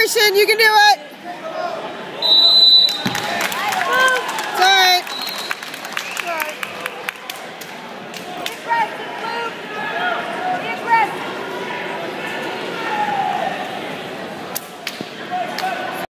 Christian, you can do it.